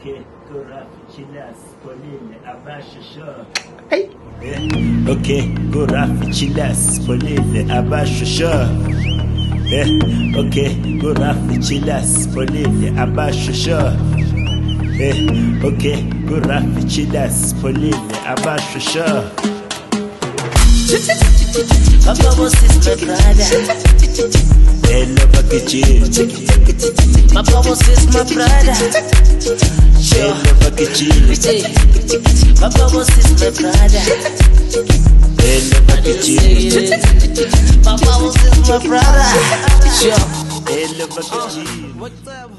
أبكي كرة في ناس قليل أباششا أوكي كرة في ناس قليل أباششا أوكي كرة في ناس قليل أباششا أوكي كرة في ناس قليل أباششا Papa was his brother. Hello, Pakichi. Papa boss is my brother. Sure. Hello, Bakichi. Hey. Papa boss is my brother. Hello, Bakichi. Papa boss is my brother. Sure. Hello, Bakichi. What's up?